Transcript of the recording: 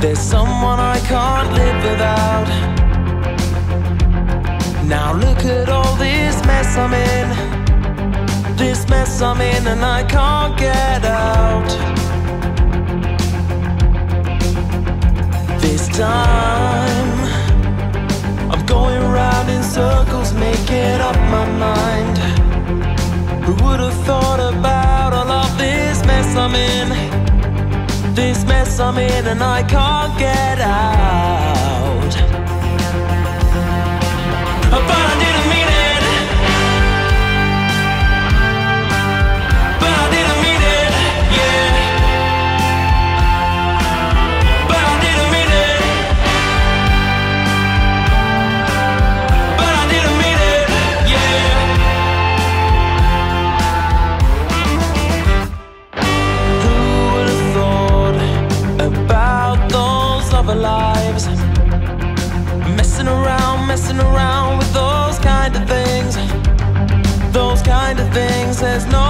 There's someone I can't live without. Now look at all this mess I'm in. This mess I'm in, and I can't get out. This time, I'm going round in circles, making up my mind. Who would have thought about all of this mess I'm in? This mess I'm in and I can't get out. lives. Messing around, messing around with those kind of things. Those kind of things, there's no